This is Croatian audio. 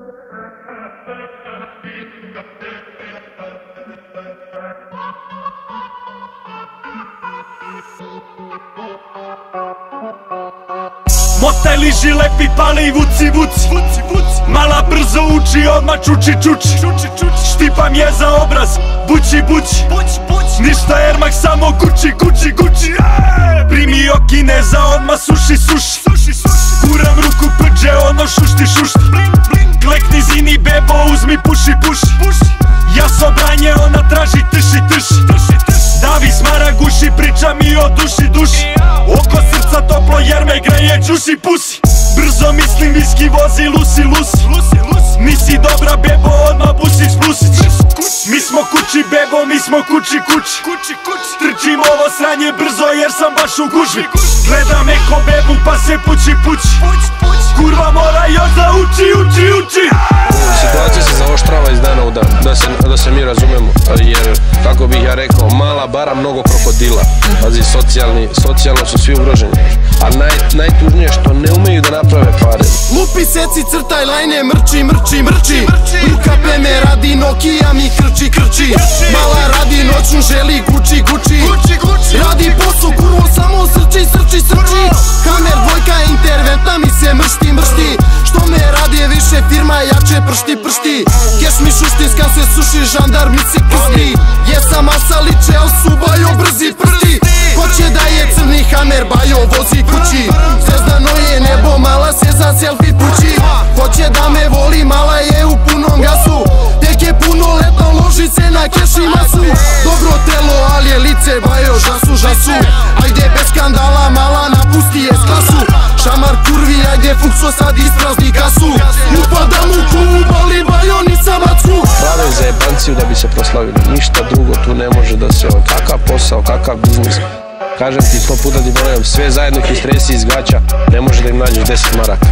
Motaj liži lepi pali i vuci vuci. Mala brzo uči odmah čuči čuči. Štipam je za obraz bući bući. Ništa Ermak samo kući kući kući. Primi okine za odmah suši suši. Kuram ruku prđe ono šušti šušti uzmi puši puši Ja sobranje ona traži tši tši Davi smaraguši priča mi o duši duši Oko srca toplo jer me greje čuši pusi Brzo mislim viski vozi lusi lusi Nisi dobra bebo odmah busić busić Mi smo kući bebo mi smo kući kući Trčim ovo sranje brzo jer sam baš u gužvi. Gledam eko bebu pa se pući pući Kurva mora još da uči uči uči da se, da se mi razumemo, jer kako bih ja rekao, mala bara mnogo krokodila, pazi, socijalni, socijalno su svi ugroženi, a naj, najtužnije što ne umiju da naprave pare. Lupi seci crtaj lajne mrči mrči mrči. Ruka pleme radi Nokia mi krči krči. Mala radi noćnu želi guči guči pršti pršti Keš mi šušti kad se suši žandar mi se krsti Jesam asaliće al su bajo brzi prsti Hoće da je crni hamer bajo vozi kući. Zvezdano je nebo mala se za selfie pući. Hoće da me voli mala je u punom gasu. Tek je puno letno loži se na keš i masu. Dobro telo ali je lice bajo žasu žasu. Ajde bez skandala mala napusti je s Šamar kurvi ajde fukso sad isprazni kasu Upadam zajebanciju da bi se proslavili, ništa drugo tu ne može da se, kakav posao, kakav biznis. Kažem ti sto puta ti ponavljam, sve zajedno ih istresi iz gaća, ne može da im nađeš 10 maraka.